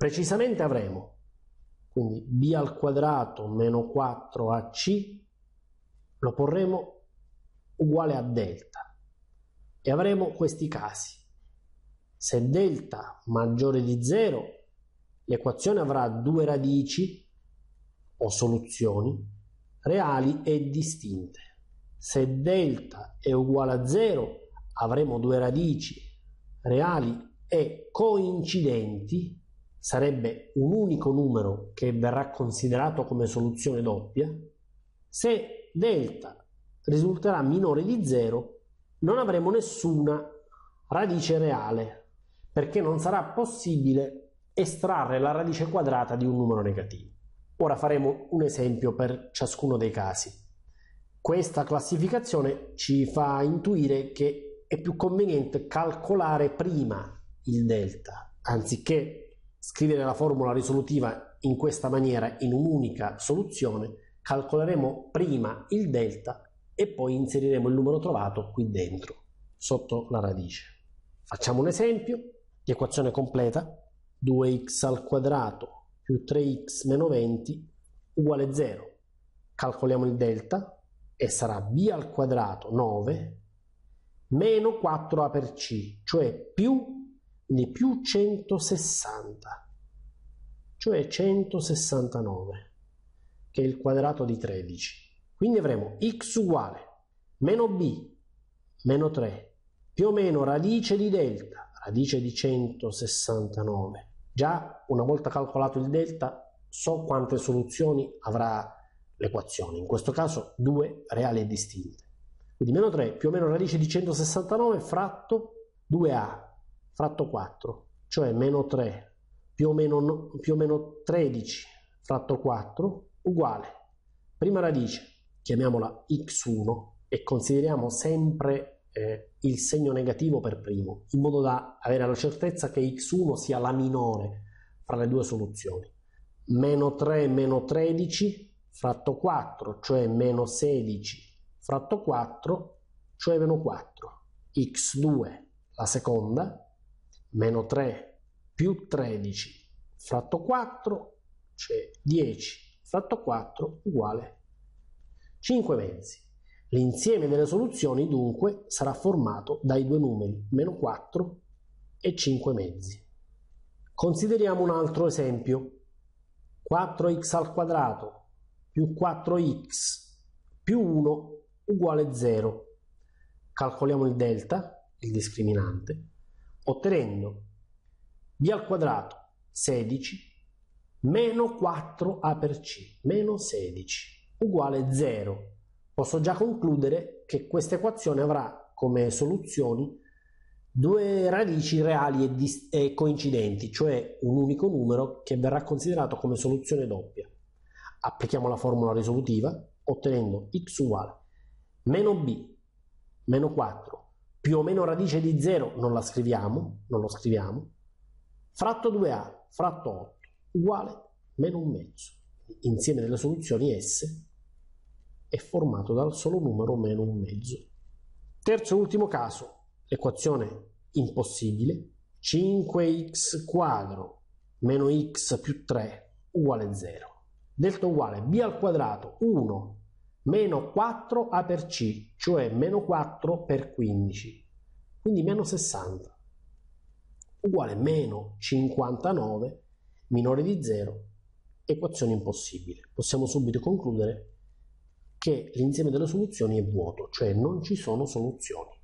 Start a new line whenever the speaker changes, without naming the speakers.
Precisamente avremo quindi b al quadrato meno 4ac lo porremo uguale a delta e avremo questi casi. Se delta maggiore di 0 l'equazione avrà due radici o soluzioni reali e distinte. Se delta è uguale a 0 avremo due radici reali e coincidenti sarebbe un unico numero che verrà considerato come soluzione doppia, se delta risulterà minore di 0 non avremo nessuna radice reale perché non sarà possibile estrarre la radice quadrata di un numero negativo. Ora faremo un esempio per ciascuno dei casi. Questa classificazione ci fa intuire che è più conveniente calcolare prima il delta anziché scrivere la formula risolutiva in questa maniera in un'unica soluzione, calcoleremo prima il delta e poi inseriremo il numero trovato qui dentro, sotto la radice. Facciamo un esempio di equazione completa, 2x al quadrato più 3x meno 20 uguale 0. Calcoliamo il delta e sarà b al quadrato 9 meno 4a per c, cioè più quindi più 160, cioè 169, che è il quadrato di 13. Quindi avremo x uguale meno b meno 3 più o meno radice di delta, radice di 169. Già una volta calcolato il delta so quante soluzioni avrà l'equazione, in questo caso due reali e distinte. Quindi meno 3 più o meno radice di 169 fratto 2a fratto 4, cioè meno 3 più o meno, più o meno 13 fratto 4 uguale prima radice, chiamiamola x1 e consideriamo sempre eh, il segno negativo per primo, in modo da avere la certezza che x1 sia la minore fra le due soluzioni. Meno 3 meno 13 fratto 4, cioè meno 16 fratto 4, cioè meno 4. x2 la seconda meno 3 più 13 fratto 4, cioè 10 fratto 4 uguale 5 mezzi. L'insieme delle soluzioni dunque sarà formato dai due numeri meno 4 e 5 mezzi. Consideriamo un altro esempio. 4x al quadrato più 4x più 1 uguale 0. Calcoliamo il delta, il discriminante, ottenendo b al quadrato 16 meno 4a per c, meno 16, uguale 0. Posso già concludere che questa equazione avrà come soluzioni due radici reali e, coincidenti, cioè un unico numero che verrà considerato come soluzione doppia. Applichiamo la formula risolutiva ottenendo x uguale meno b meno 4 più o meno radice di 0 non la scriviamo, non lo scriviamo, fratto 2a fratto 8 uguale meno un mezzo. Insieme delle soluzioni S è formato dal solo numero meno un mezzo. Terzo e ultimo caso, l'equazione impossibile, 5x quadro meno x più 3 uguale 0. Delta uguale b al quadrato 1 meno 4a per c, cioè meno 4 per 15, quindi meno 60, uguale meno 59 minore di 0, equazione impossibile. Possiamo subito concludere che l'insieme delle soluzioni è vuoto, cioè non ci sono soluzioni.